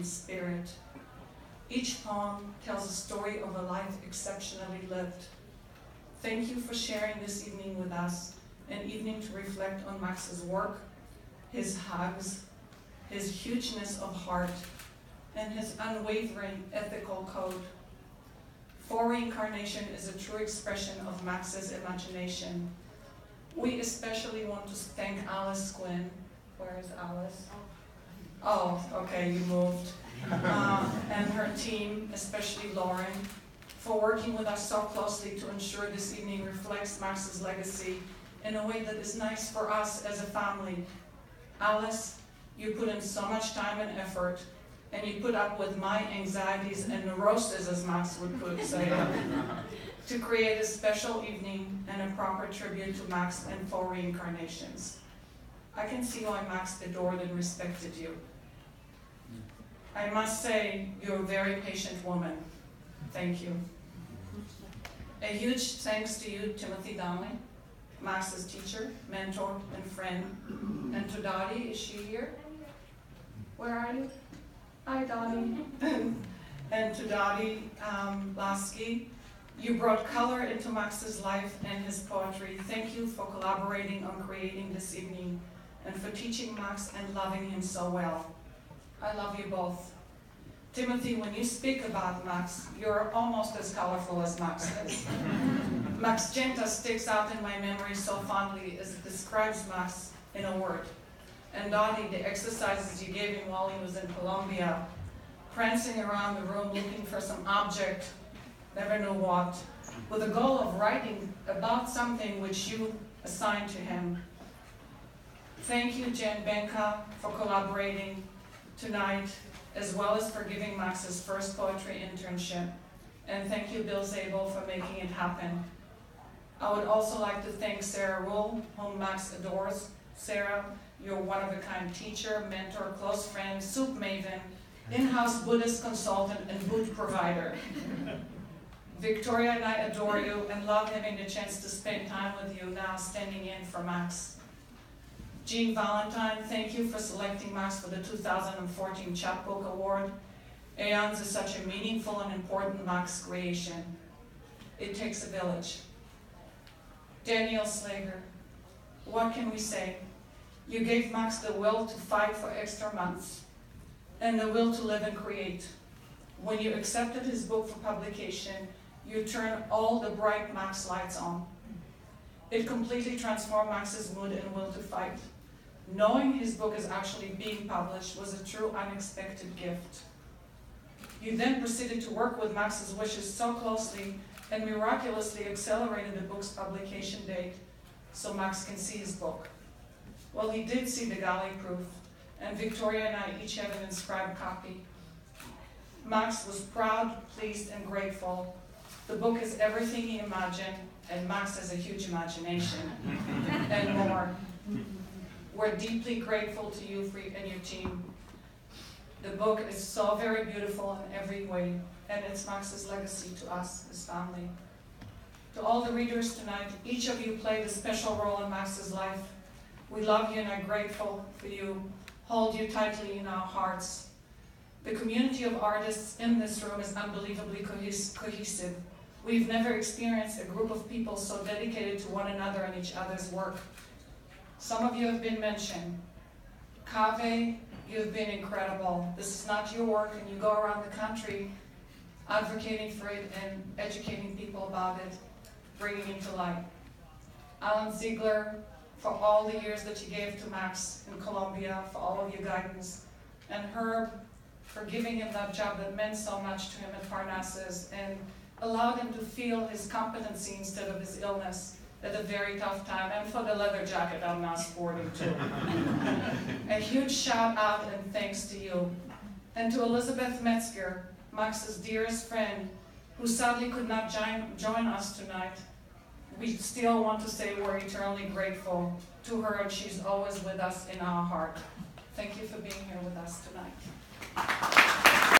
and spirit. Each poem tells a story of a life exceptionally lived. Thank you for sharing this evening with us, an evening to reflect on Max's work, his hugs, his hugeness of heart, and his unwavering ethical code. Four Reincarnations is a true expression of Max's imagination. We especially want to thank Alice Quinn. Where is Alice? Oh. Oh, okay, you moved. Uh, and her team, especially Lauren, for working with us so closely to ensure this evening reflects Max's legacy in a way that is nice for us as a family. Alice, you put in so much time and effort, and you put up with my anxieties and neuroses, as Max would put say, to create a special evening and a proper tribute to Max and four reincarnations. I can see why Max adored and respected you. I must say, you're a very patient woman. Thank you. A huge thanks to you, Timothy Donnelly, Max's teacher, mentor, and friend. And to Dottie, is she here? Where are you? Hi, Dottie. and to Dottie um, Lasky, you brought color into Max's life and his poetry. Thank you for collaborating on creating this evening and for teaching Max and loving him so well. I love you both. Timothy, when you speak about Max, you're almost as colorful as Max is. Max Genta sticks out in my memory so fondly as it describes Max in a word. And Dottie, the exercises you gave him while he was in Columbia, prancing around the room looking for some object, never knew what, with the goal of writing about something which you assigned to him. Thank you, Jen Benka, for collaborating tonight, as well as for giving Max his first poetry internship. And thank you, Bill Zabel, for making it happen. I would also like to thank Sarah Ruhl, whom Max adores. Sarah, you're one of a kind teacher, mentor, close friend, soup maven, in-house Buddhist consultant, and boot provider. Victoria and I adore you and love having the chance to spend time with you now standing in for Max. Jean Valentine, thank you for selecting Max for the 2014 Chapbook Award. Aeons is such a meaningful and important Max creation. It takes a village. Daniel Slager, what can we say? You gave Max the will to fight for extra months and the will to live and create. When you accepted his book for publication, you turned all the bright Max lights on. It completely transformed Max's mood and will to fight. Knowing his book is actually being published was a true unexpected gift. You then proceeded to work with Max's wishes so closely and miraculously accelerated the book's publication date so Max can see his book. Well, he did see the galley proof, and Victoria and I each have an inscribed copy. Max was proud, pleased, and grateful. The book is everything he imagined, and Max has a huge imagination, and more. We're deeply grateful to you for, and your team. The book is so very beautiful in every way, and it's Max's legacy to us, his family. To all the readers tonight, each of you played a special role in Max's life. We love you and are grateful for you. Hold you tightly in our hearts. The community of artists in this room is unbelievably cohesive. We've never experienced a group of people so dedicated to one another and each other's work. Some of you have been mentioned. Kaveh, you've been incredible. This is not your work, and you go around the country advocating for it and educating people about it, bringing it to light. Alan Ziegler, for all the years that you gave to Max in Columbia, for all of your guidance, and Herb, for giving him that job that meant so much to him at Parnassus and allowed him to feel his competency instead of his illness at a very tough time, and for the leather jacket I'm now sporting too. a huge shout out and thanks to you. And to Elizabeth Metzger, Max's dearest friend, who sadly could not join, join us tonight. We still want to say we're eternally grateful to her, and she's always with us in our heart. Thank you for being here with us tonight.